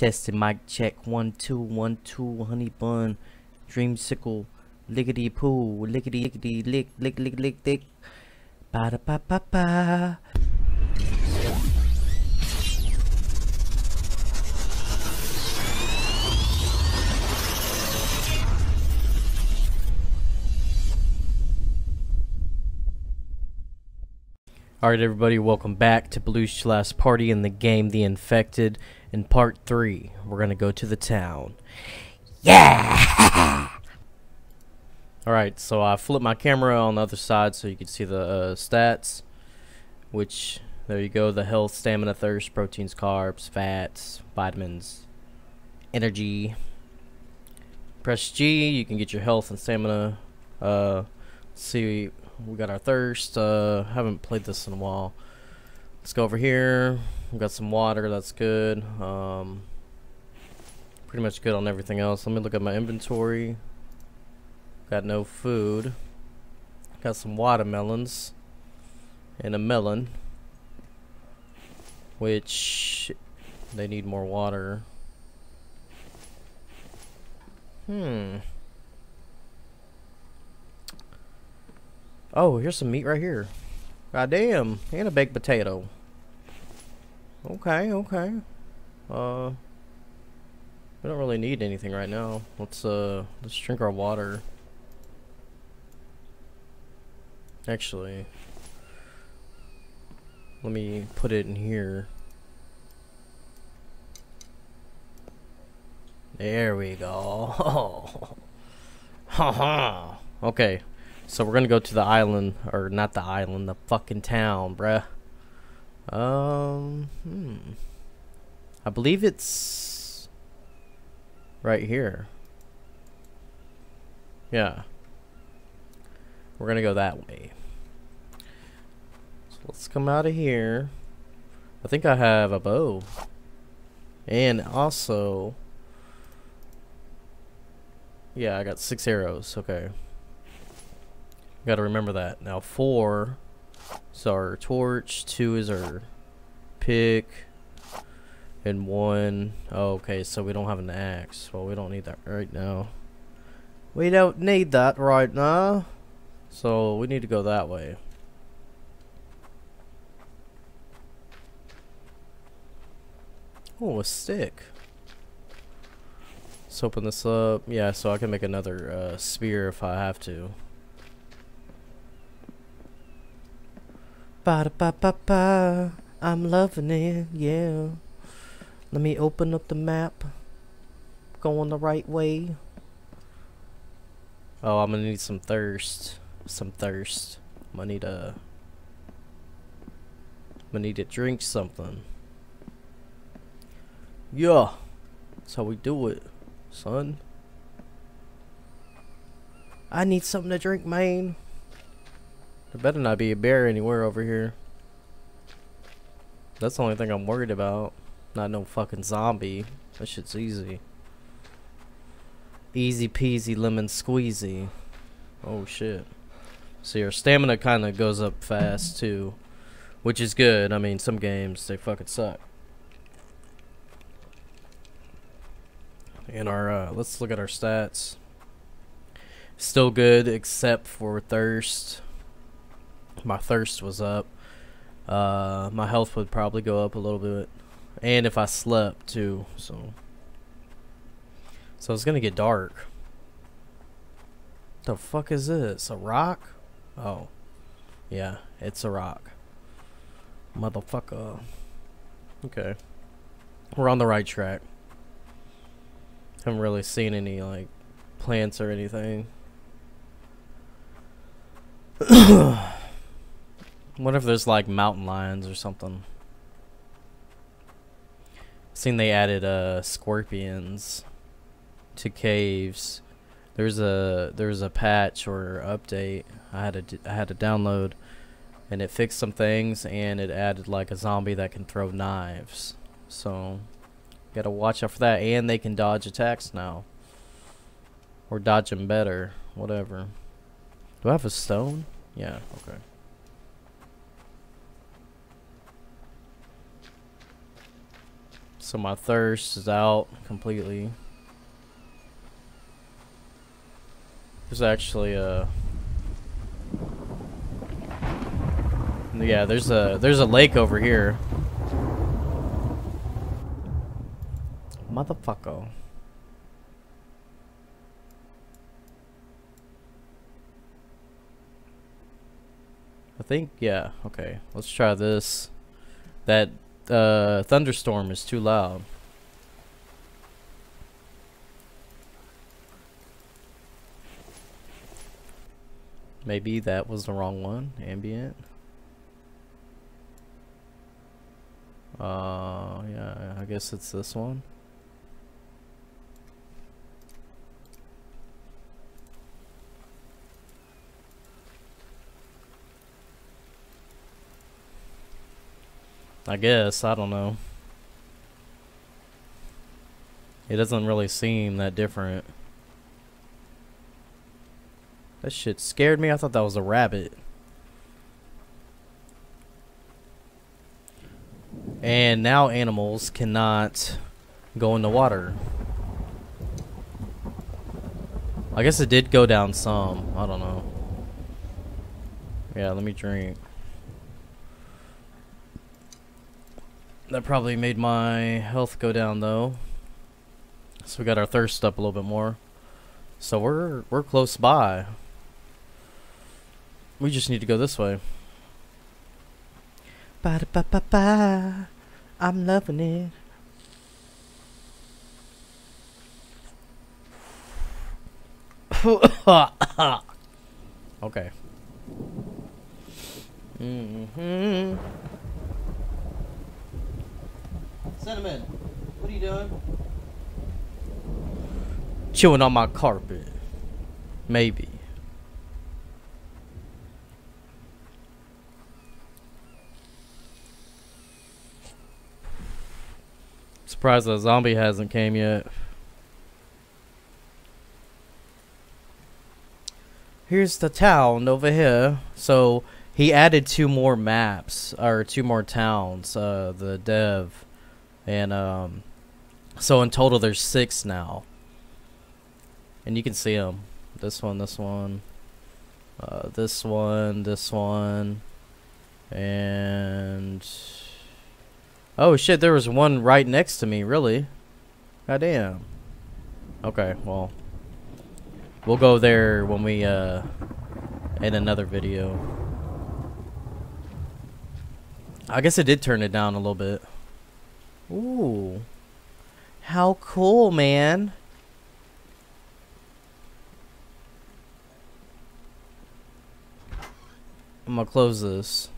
Testing mic check one two one two honey bun dreamsicle lickety poo lickety lickety lick lick lick lick lick. Ba da ba ba ba Alright everybody, welcome back to Blue's Last Party in the game The Infected. In part 3, we're gonna go to the town. Yeah! Alright, so I flipped my camera on the other side so you can see the uh, stats. Which, there you go, the health, stamina, thirst, proteins, carbs, fats, vitamins, energy. Press G, you can get your health and stamina. Uh, see we got our thirst. Uh, haven't played this in a while. Let's go over here. We got some water. That's good. Um, pretty much good on everything else. Let me look at my inventory. Got no food. Got some watermelons and a melon, which they need more water. Hmm. Oh, here's some meat right here. God damn, and a baked potato. Okay, okay. Uh, we don't really need anything right now. Let's uh, let's drink our water. Actually, let me put it in here. There we go. Haha. okay. So we're gonna go to the island, or not the island, the fucking town, bruh. Um, hmm. I believe it's right here. Yeah. We're gonna go that way. So let's come out of here. I think I have a bow. And also... Yeah, I got six arrows. Okay. Got to remember that. Now four is our torch, two is our pick, and one. Oh, okay, so we don't have an axe. Well, we don't need that right now. We don't need that right now. So we need to go that way. Oh, a stick. Let's open this up. Yeah, so I can make another uh, spear if I have to. Ba da ba ba ba. I'm loving it, yeah. Let me open up the map. Going the right way. Oh, I'm gonna need some thirst. Some thirst. I'm gonna need a. I'm gonna need to drink something. Yeah. That's how we do it, son. I need something to drink, man. There better not be a bear anywhere over here. That's the only thing I'm worried about. Not no fucking zombie. That shit's easy. Easy peasy lemon squeezy. Oh shit. So your stamina kind of goes up fast too. Which is good. I mean, some games, they fucking suck. And our, uh, let's look at our stats. Still good except for thirst my thirst was up. Uh, my health would probably go up a little bit, and if I slept too. So, so it's gonna get dark. The fuck is this? A rock? Oh, yeah, it's a rock. Motherfucker. Okay, we're on the right track. Haven't really seen any like plants or anything. What if there's like mountain lions or something? Seen they added uh scorpions to caves. There's a there's a patch or update I had to I had to download, and it fixed some things and it added like a zombie that can throw knives. So gotta watch out for that, and they can dodge attacks now, or dodge them better, whatever. Do I have a stone? Yeah. Okay. So my thirst is out completely. There's actually a Yeah, there's a there's a lake over here. Motherfucker. I think yeah, okay. Let's try this. That uh thunderstorm is too loud. Maybe that was the wrong one, ambient. Uh, yeah, I guess it's this one. I guess, I don't know. It doesn't really seem that different. That shit scared me. I thought that was a rabbit. And now animals cannot go in the water. I guess it did go down some. I don't know. Yeah, let me drink. That probably made my health go down though. So we got our thirst up a little bit more. So we're we're close by. We just need to go this way. Ba da ba ba ba. I'm loving it. okay. Mm-hmm. Cinnamon, what are you doing? Chewing on my carpet. Maybe. Surprised the zombie hasn't came yet. Here's the town over here. So he added two more maps or two more towns. Uh, the dev, and um, so in total there's six now. And you can see them. This one, this one, uh, this one, this one, and Oh shit, there was one right next to me, really? Goddamn. Okay, well. We'll go there when we, uh, in another video. I guess it did turn it down a little bit. Ooh. How cool, man. I'm gonna close this.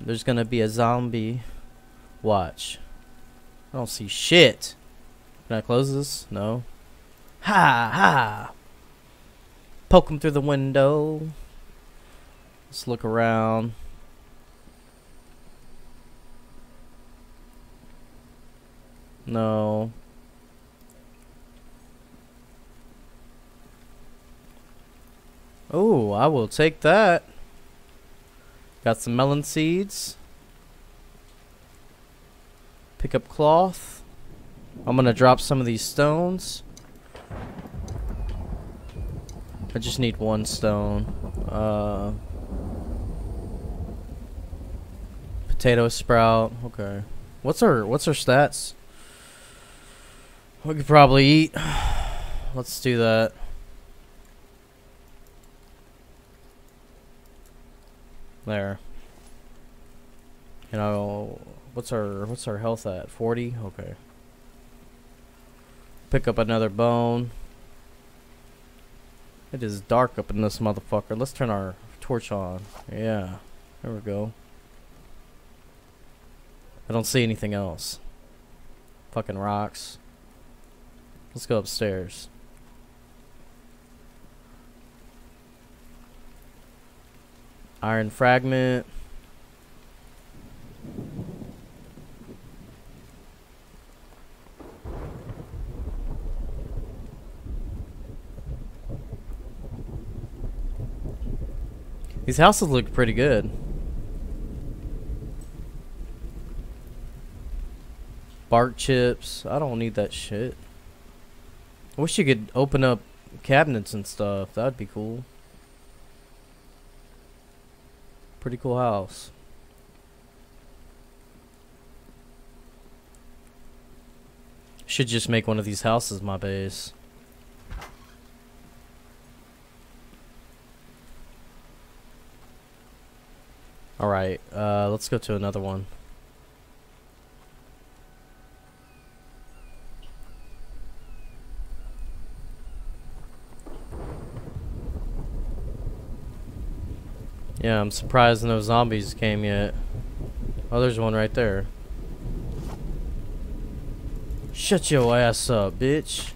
There's gonna be a zombie. Watch. I don't see shit. Can I close this? No. Ha ha! Poke him through the window. Let's look around. No. Oh, I will take that. Got some melon seeds. Pick up cloth. I'm gonna drop some of these stones. I just need one stone. Uh, potato sprout. Okay. What's our What's our stats? We could probably eat. Let's do that. There. You know, what's our what's our health at? 40? Okay. Pick up another bone. It is dark up in this motherfucker. Let's turn our torch on. Yeah. There we go. I don't see anything else. Fucking rocks. Let's go upstairs. Iron fragment. These houses look pretty good. Bark chips. I don't need that shit. I wish you could open up cabinets and stuff. That'd be cool. Pretty cool house. Should just make one of these houses my base. Alright, uh, let's go to another one. Yeah, I'm surprised no zombies came yet. Oh, there's one right there. Shut your ass up, bitch.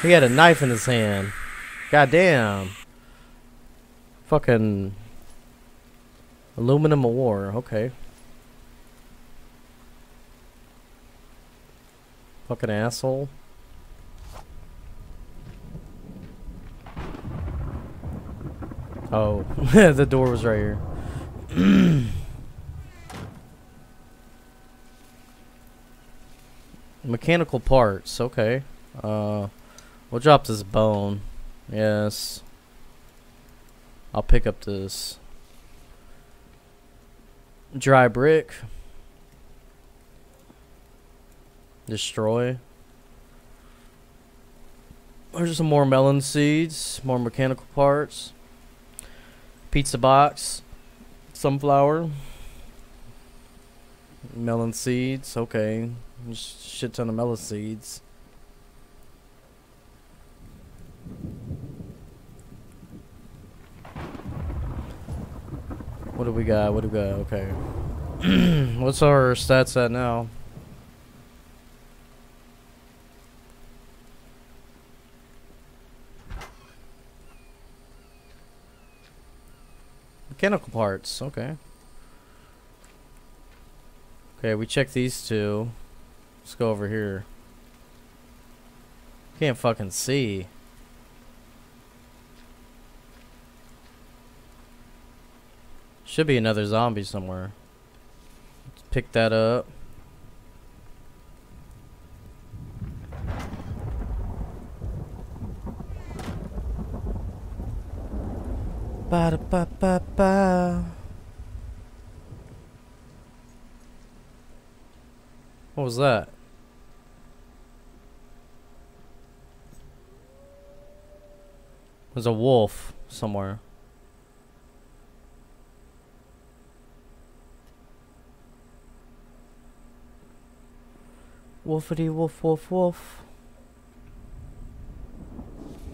He had a knife in his hand. God damn. Fucking aluminum ore. Okay. Fucking asshole. Oh, the door was right here. Mechanical parts, okay. Uh, we'll drop this bone. Yes. I'll pick up this dry brick. Destroy. There's some more melon seeds, more mechanical parts. Pizza box, sunflower, melon seeds. Okay, shit ton of melon seeds. What do we got? What do we got? Okay. What's our stats at now? Mechanical parts, okay. Okay, we check these two. Let's go over here. Can't fucking see. Should be another zombie somewhere. Let's pick that up. Ba da ba ba ba. What was that? There's a wolf somewhere. Wolfity wolf wolf wolf.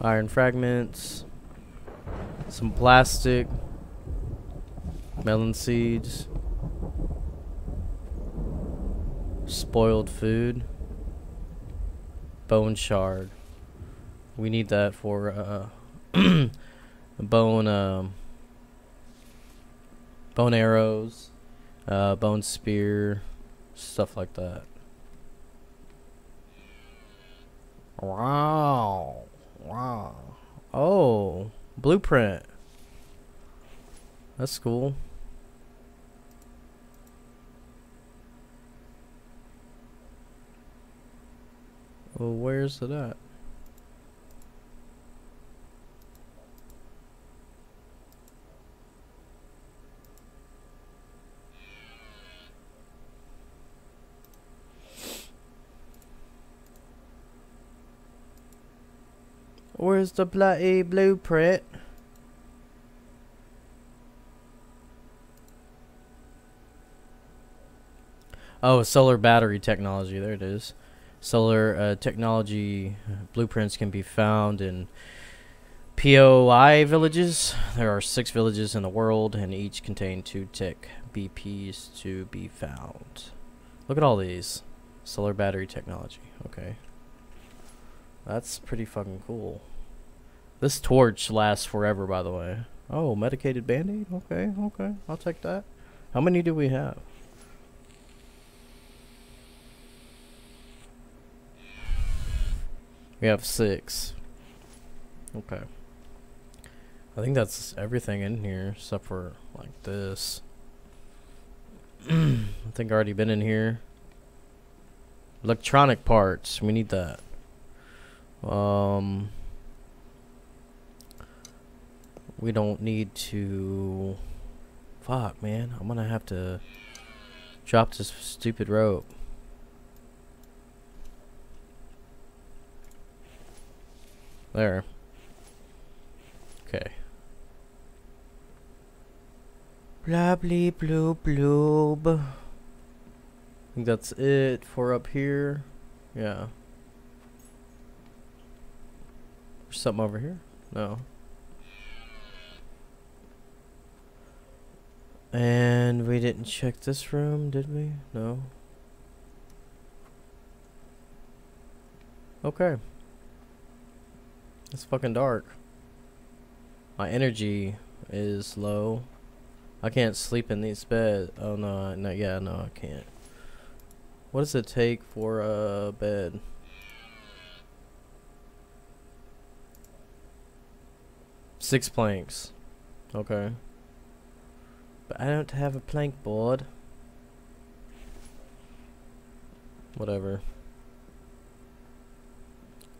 Iron fragments. Some plastic. Melon seeds. Spoiled food. Bone shard. We need that for uh bone um bone arrows, uh bone spear, stuff like that. Wow. Wow. Oh. Blueprint. That's cool. Well, where's it at? Where's the bloody blueprint? Oh, solar battery technology. There it is. Solar uh, technology blueprints can be found in POI villages. There are six villages in the world, and each contain two tech BPs to be found. Look at all these. Solar battery technology. Okay. That's pretty fucking cool. This torch lasts forever, by the way. Oh, medicated band-aid? Okay, okay. I'll take that. How many do we have? We have six. Okay. I think that's everything in here except for like this. I think I already been in here. Electronic parts. We need that. Um, we don't need to. Fuck, man. I'm gonna have to drop this stupid rope. There. Okay. Blobly blue bloob. I think that's it for up here. Yeah. There's something over here? No. And we didn't check this room, did we? No. Okay. It's fucking dark. My energy is low. I can't sleep in these beds. Oh no, no, yeah, no, I can't. What does it take for a bed? Six planks. Okay. But I don't have a plank board. Whatever.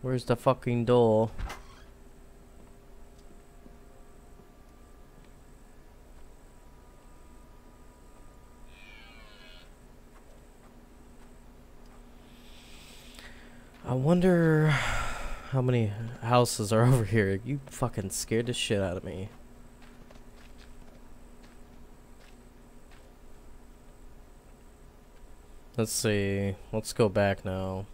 Where's the fucking door? I wonder how many houses are over here. You fucking scared the shit out of me. Let's see. Let's go back now.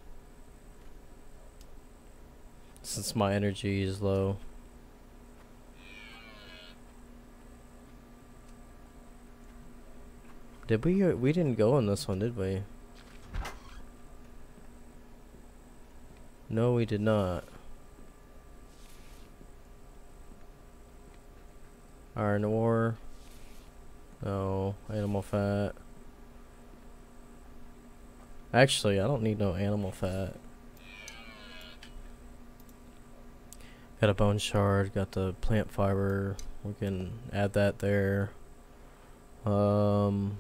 Since my energy is low. Did we? Uh, we didn't go on this one, did we? No, we did not. Iron ore. No, animal fat. Actually, I don't need no animal fat. Got a bone shard, got the plant fiber. We can add that there. Um,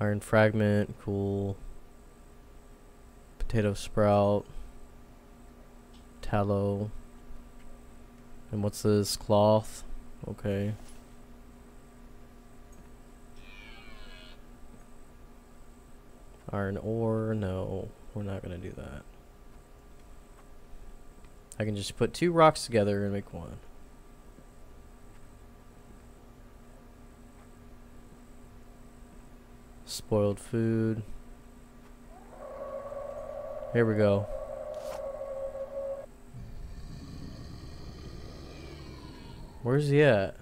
iron fragment, cool. Potato sprout. Tallow. And what's this? Cloth. Okay. Iron ore, no, we're not gonna do that. I can just put two rocks together and make one. Spoiled food. Here we go. Where's he at?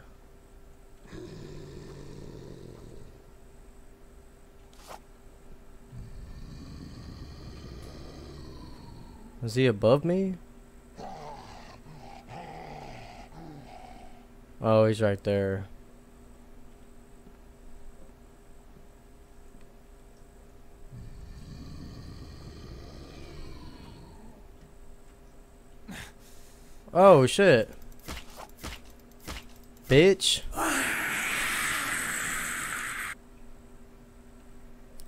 Is he above me? Oh, he's right there. Oh, shit. Bitch. I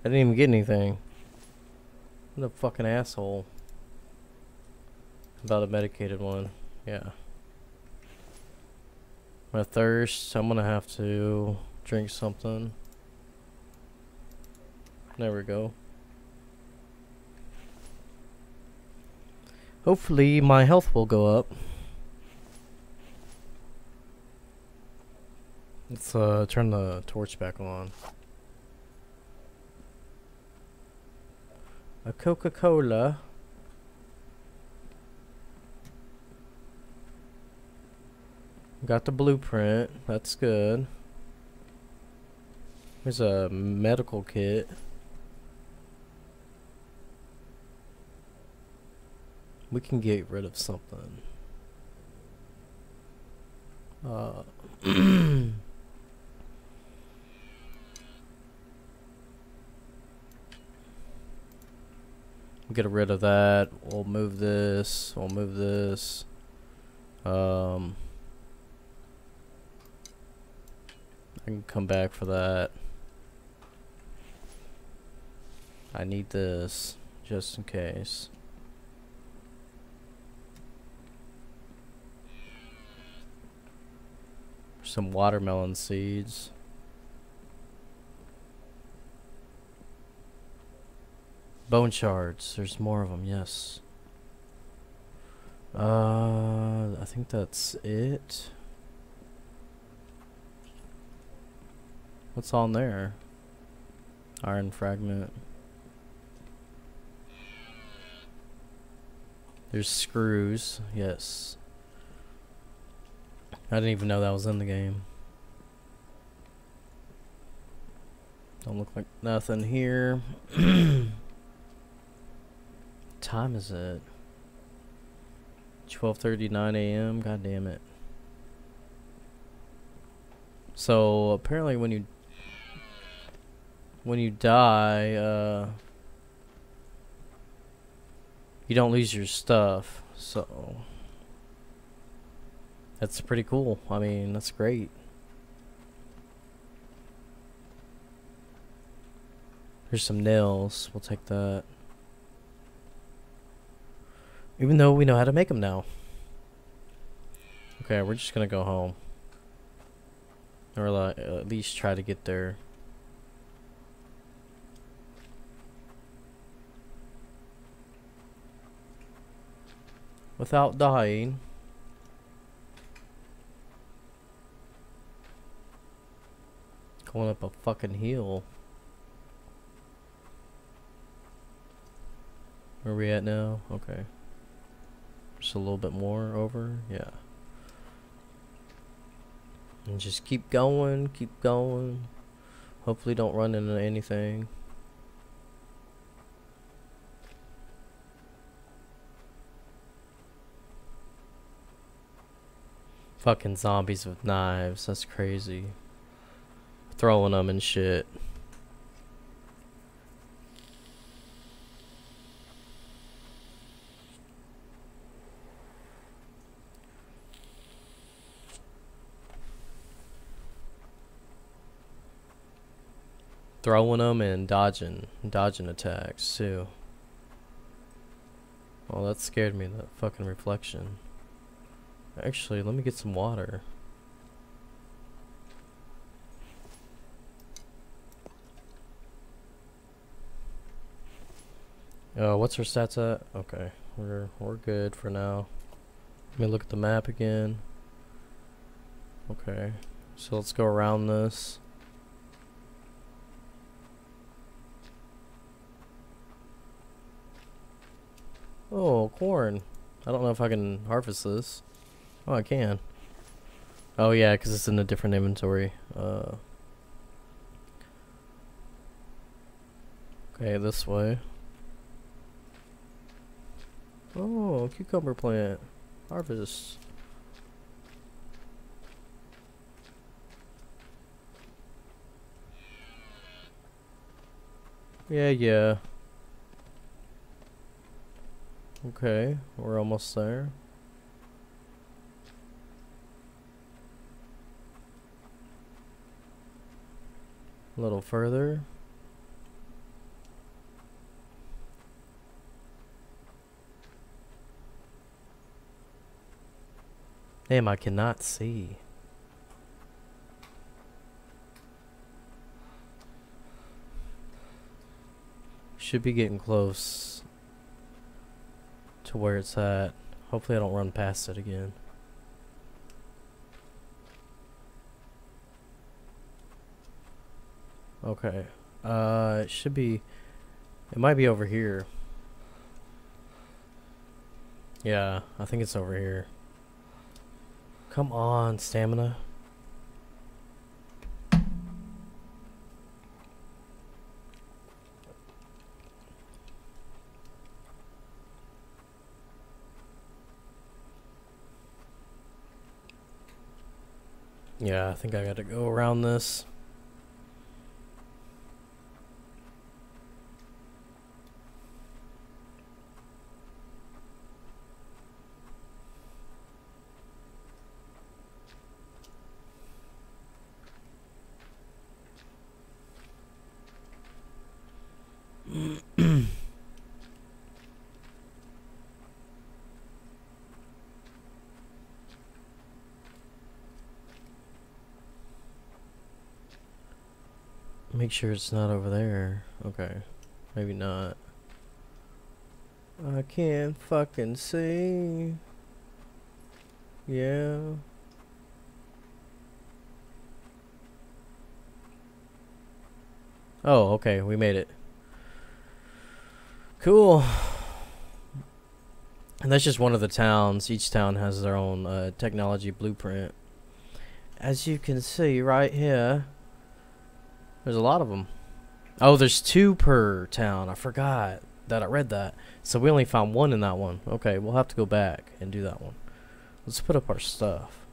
didn't even get anything. What a fucking asshole. About a medicated one. Yeah. My thirst, I'm gonna have to drink something. There we go. Hopefully my health will go up. Let's uh, turn the torch back on. A Coca-Cola. Got the blueprint. That's good. There's a medical kit. We can get rid of something. Uh, get rid of that. We'll move this. We'll move this. Um, I can come back for that. I need this just in case. Some watermelon seeds. Bone shards. There's more of them, yes. Uh, I think that's it. What's on there? Iron fragment. There's screws, yes. I didn't even know that was in the game. Don't look like nothing here. time is it? 12:39 a.m. God damn it. So apparently when you when you die, uh you don't lose your stuff. So that's pretty cool. I mean, that's great. Here's some nails. We'll take that. Even though we know how to make them now. Okay, we're just gonna go home. Or like, at least try to get there. Without dying. Going up a fucking hill. Where are we at now? Okay. Just a little bit more over. Yeah. And just keep going, keep going. Hopefully don't run into anything. Fucking zombies with knives. That's crazy. Throwing them and shit. Throwing them and dodging. Dodging attacks, too. Well, that scared me, that fucking reflection. Actually, let me get some water. Uh, what's our stats at? Okay, we're we're good for now. Let me look at the map again. Okay, so let's go around this. Oh, corn. I don't know if I can harvest this. Oh, I can. Oh, yeah, because it's in a different inventory. Uh, okay, this way. Oh, cucumber plant. Harvest. Yeah, yeah. Okay, we're almost there. A little further. Damn, I cannot see. Should be getting close to where it's at. Hopefully I don't run past it again. Okay. Uh, it should be... It might be over here. Yeah, I think it's over here. Come on, stamina. Yeah, I think I gotta go around this. Make sure it's not over there. Okay. Maybe not. I can't fucking see. Yeah. Oh, okay, we made it. Cool. And that's just one of the towns. Each town has their own uh, technology blueprint. As you can see right here, there's a lot of them. Oh, there's two per town. I forgot that I read that. So we only found one in that one. Okay, we'll have to go back and do that one. Let's put up our stuff.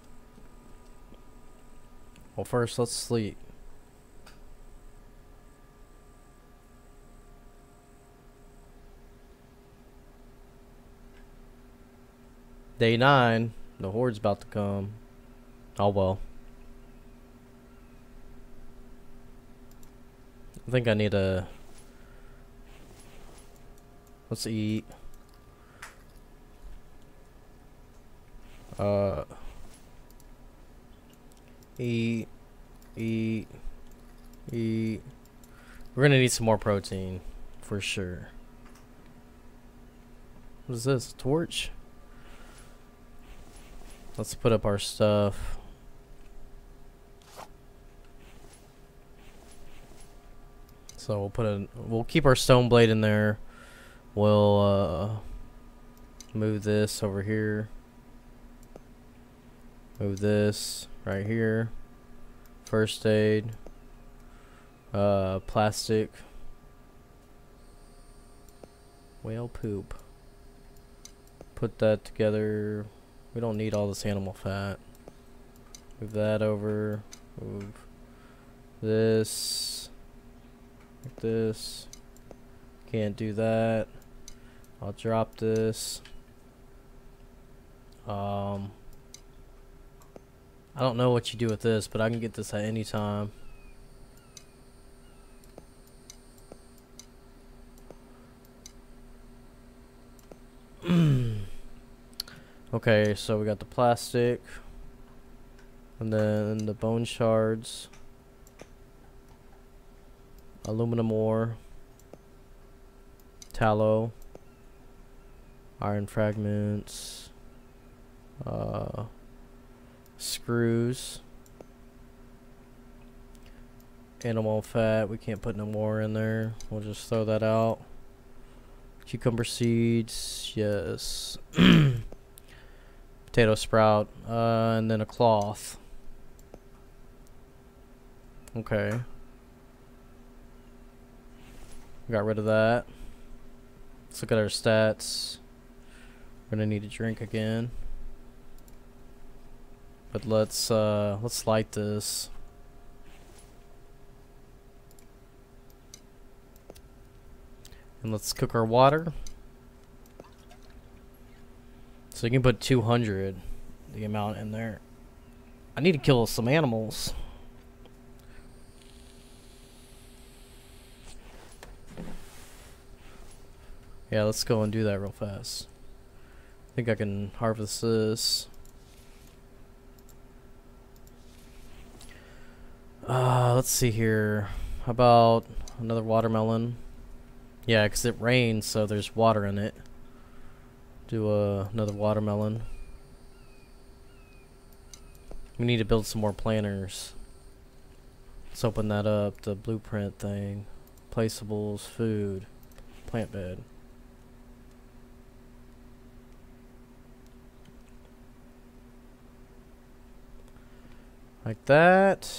Well, first, let's sleep. Day 9. The Horde's about to come. Oh well. I think I need a... Let's eat. Uh... Eat. Eat. Eat. We're gonna need some more protein. For sure. What is this? Torch? Let's put up our stuff. So we'll put a we'll keep our stone blade in there. We'll uh, move this over here. Move this right here. First aid. Uh, plastic. Whale poop. Put that together. We don't need all this animal fat. Move that over. Move this. Like this. Can't do that. I'll drop this. Um, I don't know what you do with this, but I can get this at any time. Okay, so we got the plastic. And then the bone shards. Aluminum ore. Tallow. Iron fragments. Uh, screws. Animal fat. We can't put no more in there. We'll just throw that out. Cucumber seeds. Yes. potato sprout, uh, and then a cloth. Okay. Got rid of that. Let's look at our stats. We're gonna need a drink again. But let's uh let's light this. And let's cook our water. So you can put 200, the amount in there. I need to kill some animals. Yeah, let's go and do that real fast. I think I can harvest this. Uh, let's see here. How about another watermelon? Yeah, because it rains, so there's water in it. Do uh, another watermelon. We need to build some more planters. Let's open that up, the blueprint thing. Placeables, food, plant bed. Like that.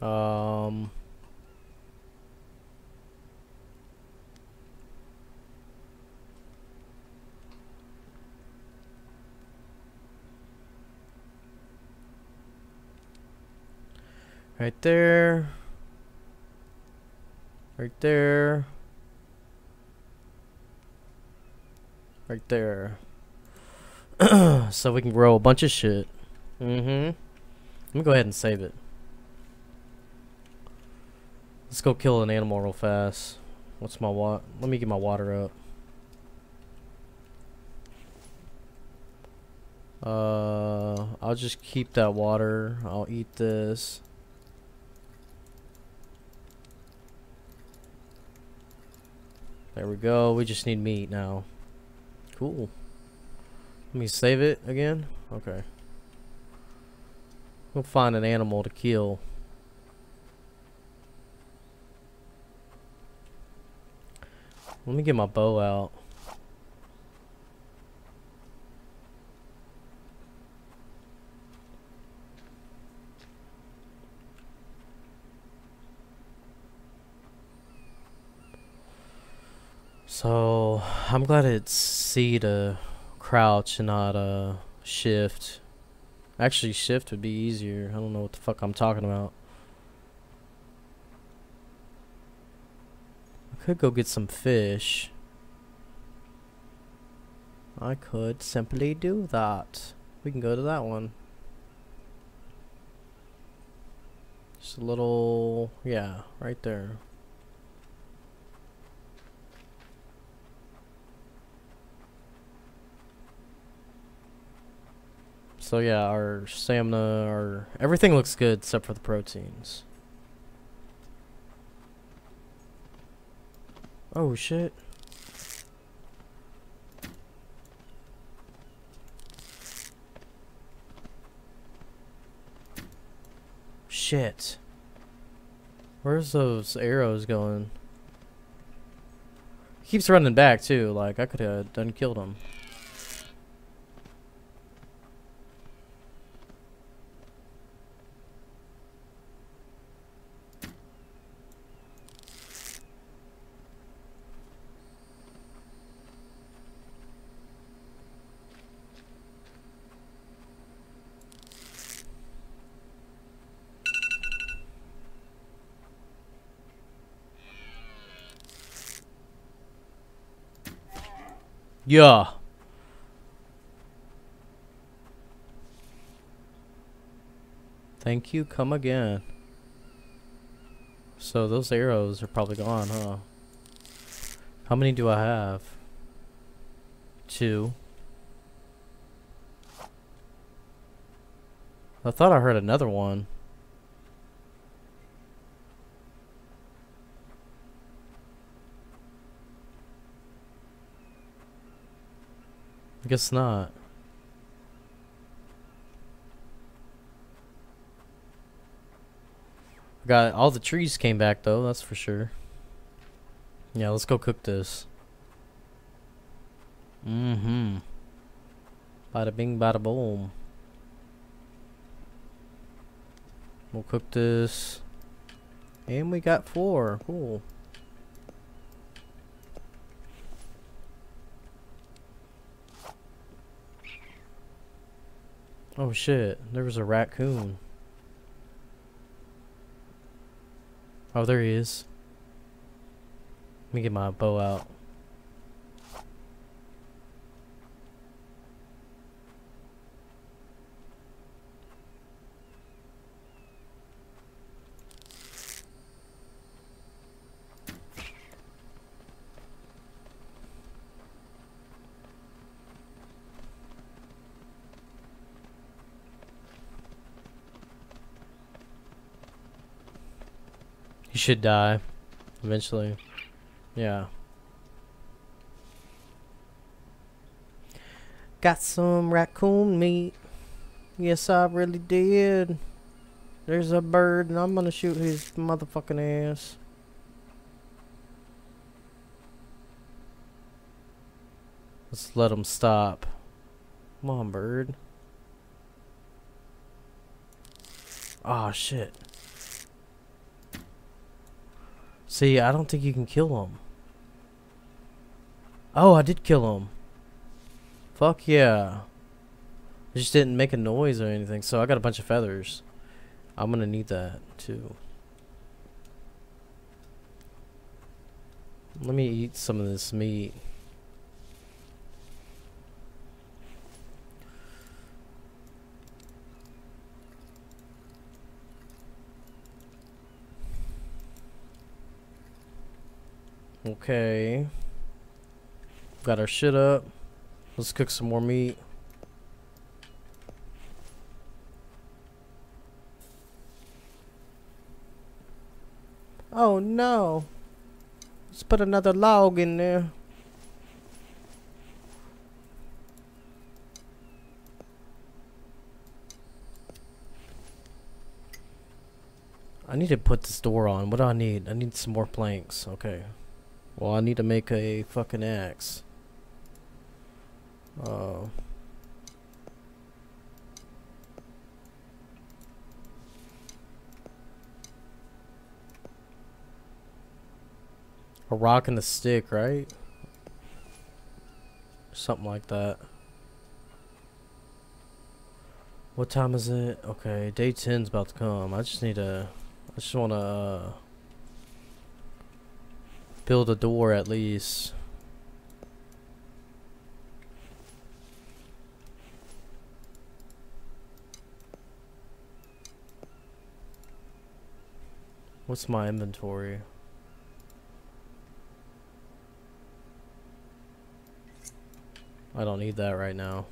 Um... Right there. Right there. Right there. so we can grow a bunch of shit. Mm-hmm. Let me go ahead and save it. Let's go kill an animal real fast. What's my wat? Let me get my water up. Uh, I'll just keep that water. I'll eat this. There we go. We just need meat now. Cool. Let me save it again. Okay. We'll find an animal to kill. Let me get my bow out. So, I'm glad it's C to crouch and not uh, shift. Actually, shift would be easier. I don't know what the fuck I'm talking about. I could go get some fish. I could simply do that. We can go to that one. Just a little, yeah, right there. So yeah, our stamina, our everything looks good except for the proteins. Oh shit. Shit. Where's those arrows going? He keeps running back too, like I could have done killed him. Yeah. Thank you, come again. So those arrows are probably gone, huh? How many do I have? Two. I thought I heard another one. I guess not. Got all the trees came back though, that's for sure. Yeah, let's go cook this. Mm-hmm. Bada bing, bada boom. We'll cook this. And we got four. Cool. Oh shit, there was a raccoon. Oh, there he is. Let me get my bow out. Should die. Eventually. Yeah. Got some raccoon meat. Yes, I really did. There's a bird, and I'm gonna shoot his motherfucking ass. Let's let him stop. Come on, bird. Oh, shit. See, I don't think you can kill him. Oh, I did kill him. Fuck yeah. I just didn't make a noise or anything, so I got a bunch of feathers. I'm gonna need that, too. Let me eat some of this meat. Okay. Got our shit up. Let's cook some more meat. Oh no. Let's put another log in there. I need to put this door on. What do I need? I need some more planks. Okay. Well, I need to make a fucking axe. Uh... A rock and a stick, right? Something like that. What time is it? Okay, day 10's about to come. I just need to... I just want to... Build a door at least. What's my inventory? I don't need that right now.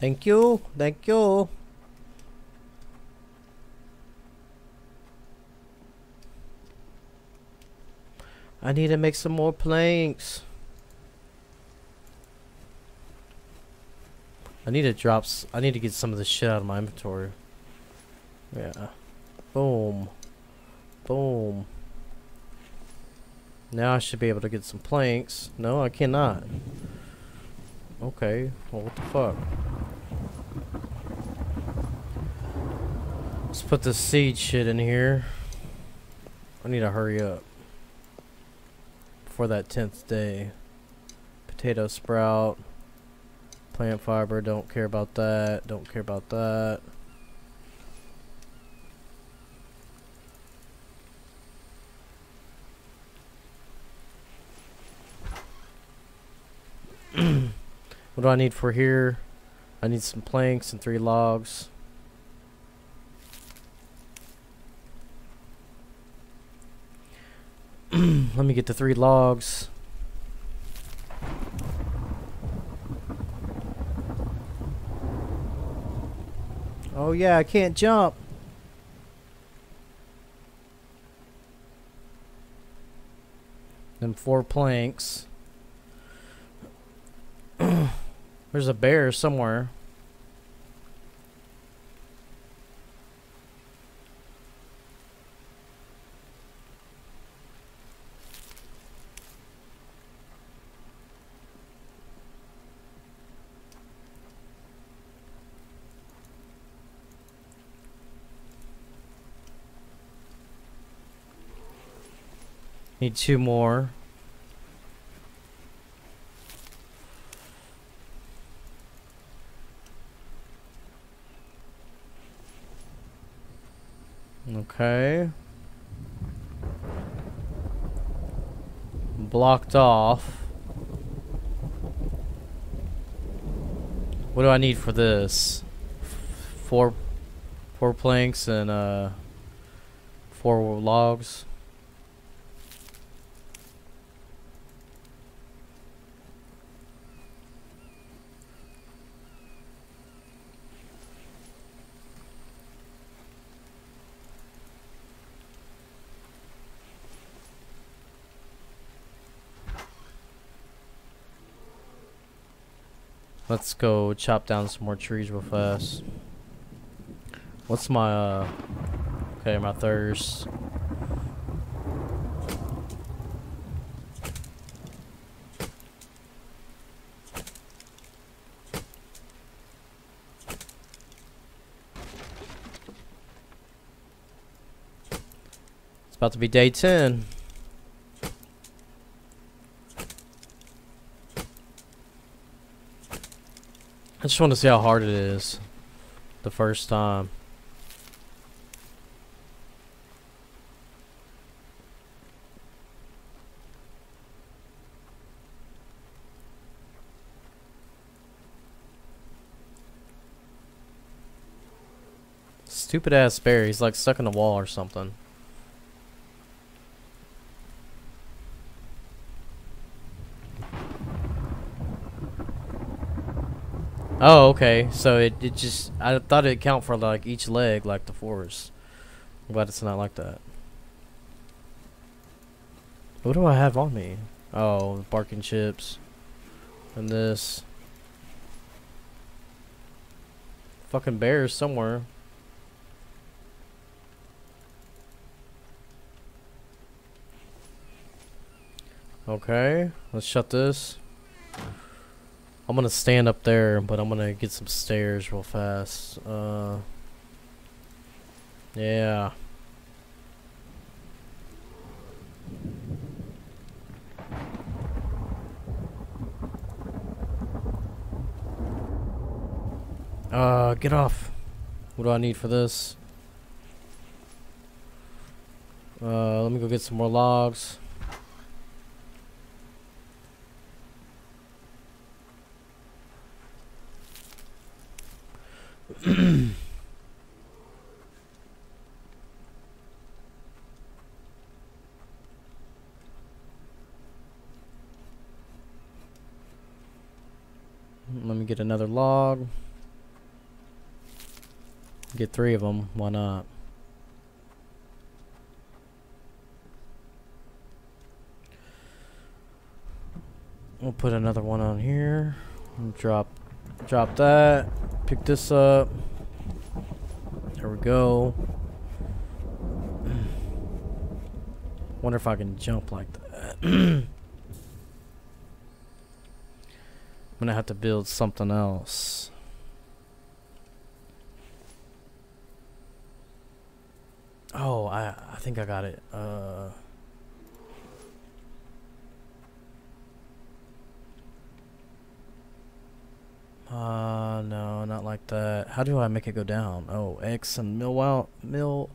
Thank you, thank you. I need to make some more planks. I need to drop. I need to get some of the shit out of my inventory. Yeah. Boom. Boom. Now I should be able to get some planks. No, I cannot. Okay. Well, what the fuck? Put the seed shit in here. I need to hurry up for that 10th day. Potato sprout. Plant fiber, don't care about that. Don't care about that. what do I need for here? I need some planks and three logs. Let me get the three logs. Oh yeah, I can't jump. Then four planks. There's a bear somewhere. Need two more. Okay. Blocked off. What do I need for this? Four, four planks and uh, four logs. Let's go chop down some more trees real fast. What's my, uh... Okay, my thirst. It's about to be day 10. I just want to see how hard it is the first time. Stupid ass bear. He's like stuck in the wall or something. Oh, okay. So it, it just I thought it'd count for like each leg like the forest. But it's not like that. What do I have on me? Oh, barking chips. And this. Fucking bears somewhere. Okay, let's shut this. I'm gonna stand up there, but I'm gonna get some stairs real fast. Uh, yeah. Uh, get off. What do I need for this? Uh, let me go get some more logs. Let me get another log. Get three of them. Why not? We'll put another one on here. Drop, drop that. Pick this up. There we go. Wonder if I can jump like that. I'm gonna have to build something else. Oh, I I think I got it. Uh no, not like How do I make it go down? Oh, X and mill mill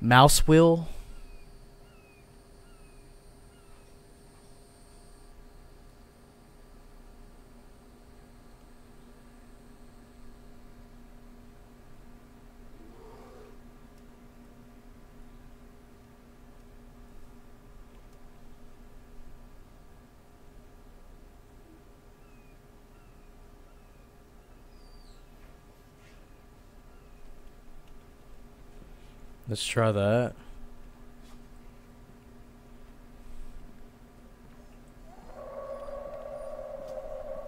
mouse wheel. Let's try that.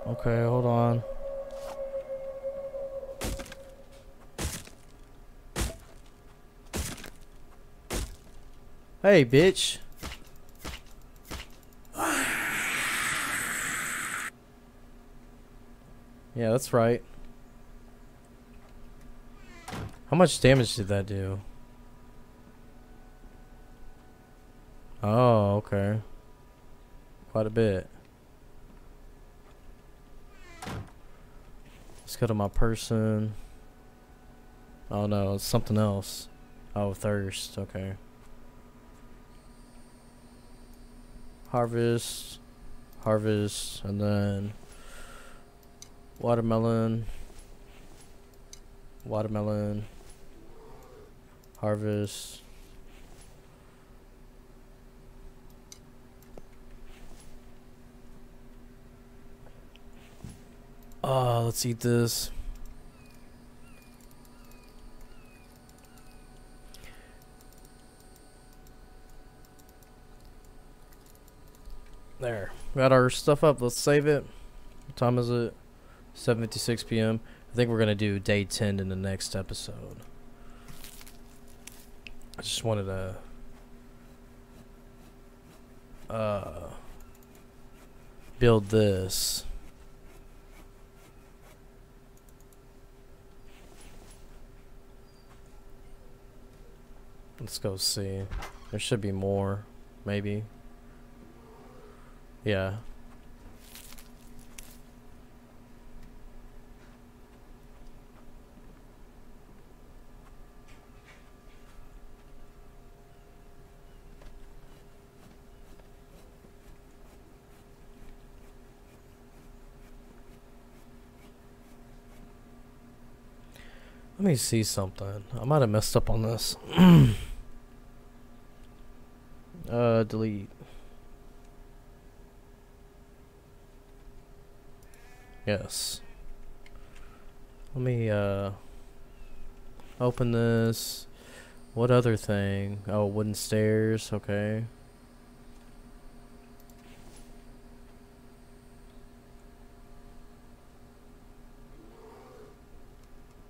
Okay, hold on. Hey, bitch. Yeah, that's right. How much damage did that do? Oh, okay. Quite a bit. Let's go to my person. Oh no, it's something else. Oh, thirst. Okay. Harvest. Harvest. And then watermelon. Watermelon. Harvest. Uh, let's eat this. There. Got our stuff up. Let's save it. What time is it? 7.56 p.m. I think we're going to do day 10 in the next episode. I just wanted to... Uh, build this. Let's go see. There should be more, maybe. Yeah. Let me see something. I might have messed up on this. uh, delete. Yes. Let me, uh, open this. What other thing? Oh, wooden stairs. Okay.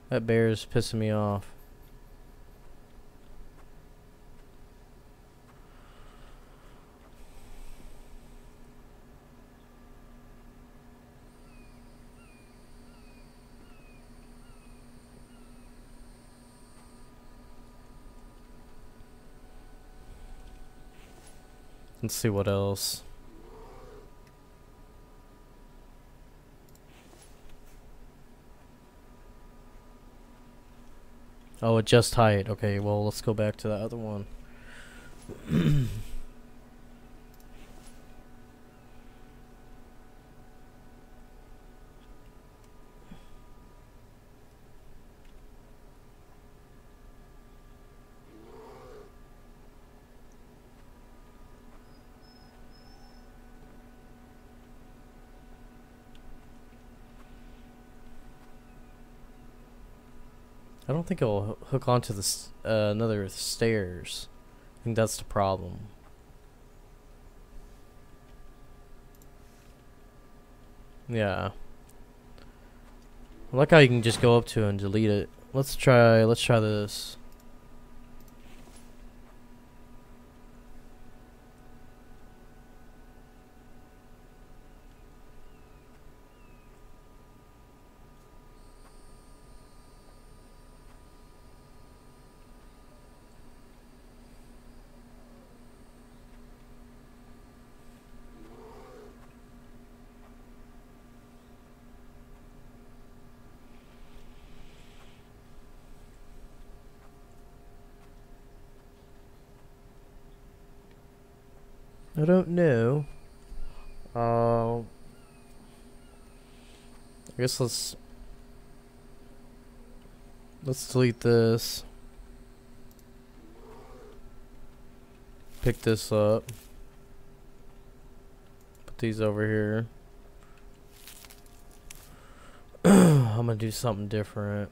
That bear is pissing me off. Let's see what else. Oh, adjust height. Okay, well, let's go back to the other one. don't think it'll hook onto the uh, another stairs. I think that's the problem. Yeah. I like how you can just go up to and delete it. Let's try, let's try this. I don't know. Uh, I guess let's let's delete this. Pick this up. Put these over here. I'm gonna do something different.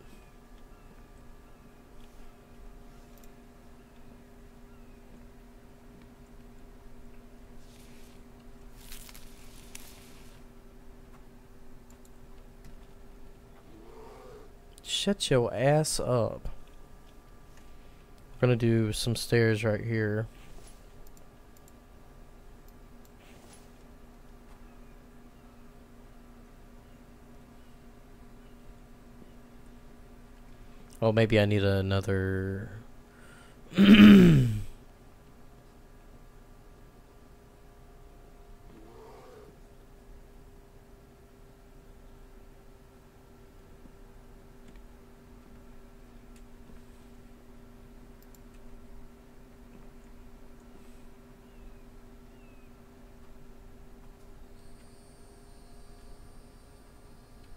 Shut your ass up. We're gonna do some stairs right here. Oh, maybe I need another...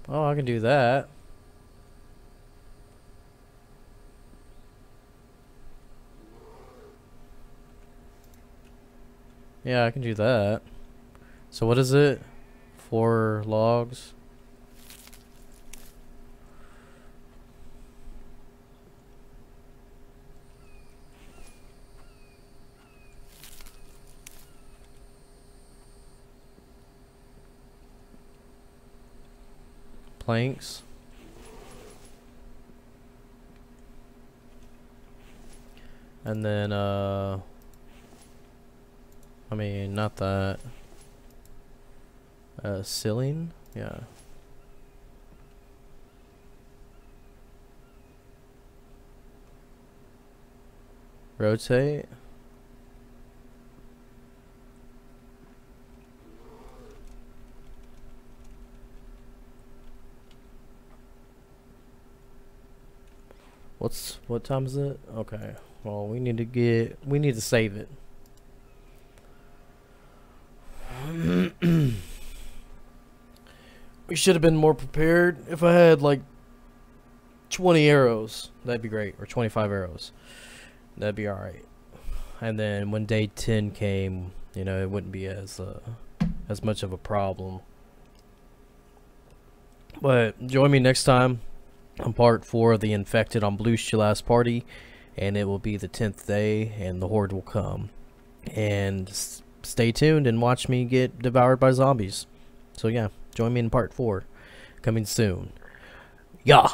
Oh, I can do that. Yeah, I can do that. So what is it? Four logs? Planks. And then, uh, I mean, not that. Uh, ceiling? Yeah. Rotate. What's what time is it? Okay. Well, we need to get we need to save it. we should have been more prepared. If I had like 20 arrows. That'd be great. Or 25 arrows. That'd be alright. And then when day 10 came, you know, it wouldn't be as uh, as much of a problem. But join me next time part 4 of the Infected on Blue's Last Party. And it will be the 10th day, and the Horde will come. And stay tuned and watch me get devoured by zombies. So yeah, join me in part 4. Coming soon. Yeah.